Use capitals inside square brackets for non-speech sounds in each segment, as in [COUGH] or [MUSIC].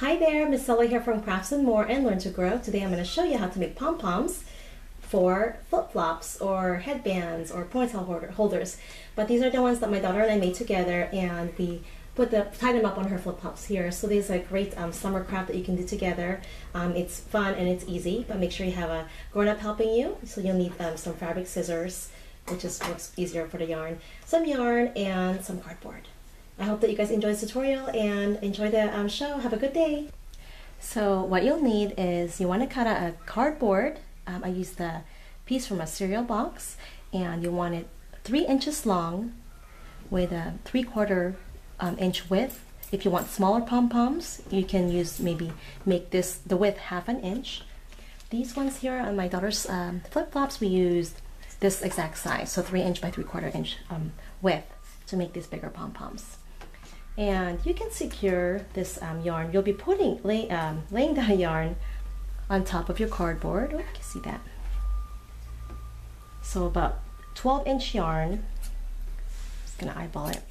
Hi there, Misilla here from Crafts and More and Learn to Grow. Today I'm going to show you how to make pom-poms for flip-flops or headbands or ponytail holders. But these are the ones that my daughter and I made together and we put the tied them up on her flip-flops here. So these are great um, summer craft that you can do together. Um, it's fun and it's easy, but make sure you have a grown-up helping you. So you'll need um, some fabric scissors, which just works easier for the yarn, some yarn, and some cardboard. I hope that you guys enjoy this tutorial and enjoy the um, show. Have a good day. So what you'll need is you want to cut out a cardboard. Um, I used the piece from a cereal box and you want it three inches long with a three quarter um, inch width. If you want smaller pom-poms, you can use maybe make this the width half an inch. These ones here on my daughter's um, flip-flops, we used this exact size, so three inch by three quarter inch um, width to make these bigger pom-poms and you can secure this um, yarn. You'll be putting lay, um, laying [LAUGHS] down yarn on top of your cardboard. Oh, you can see that. So about 12 inch yarn. Just gonna eyeball it.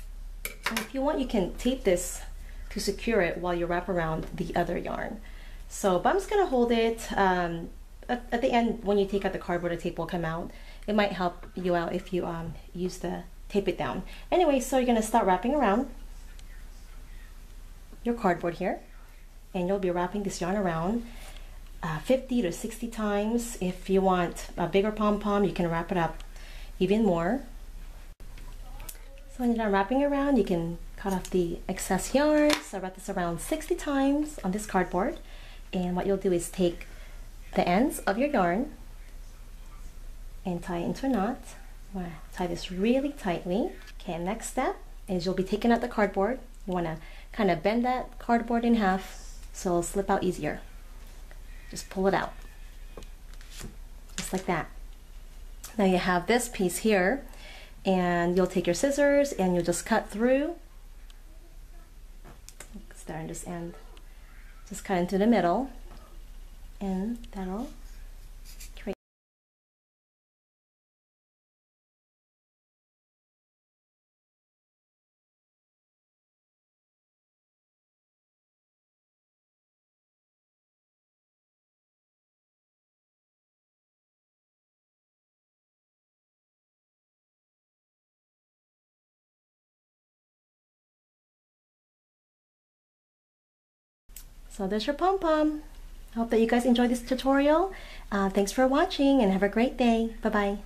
And if you want, you can tape this to secure it while you wrap around the other yarn. So, but I'm just gonna hold it. Um, at, at, the end, when you take out the cardboard, the tape will come out. It might help you out if you um, use the tape it down. Anyway, so you're gonna start wrapping around your cardboard here and you'll be wrapping this yarn around uh, 50 to 60 times. If you want a bigger pom-pom, you can wrap it up even more. So when you're done wrapping around, you can cut off the excess yarn. So wrap this around 60 times on this cardboard. And what you'll do is take the ends of your yarn and tie it into a knot. tie this really tightly. Okay, next step is you'll be taking out the cardboard. You want to kind of bend that cardboard in half so it'll slip out easier. Just pull it out. Just like that. Now you have this piece here and you'll take your scissors and you'll just cut through. Start on this end. Just cut into the middle and that'll So there's your pom-pom. Hope that you guys enjoyed this tutorial. Uh, thanks for watching and have a great day. Bye-bye.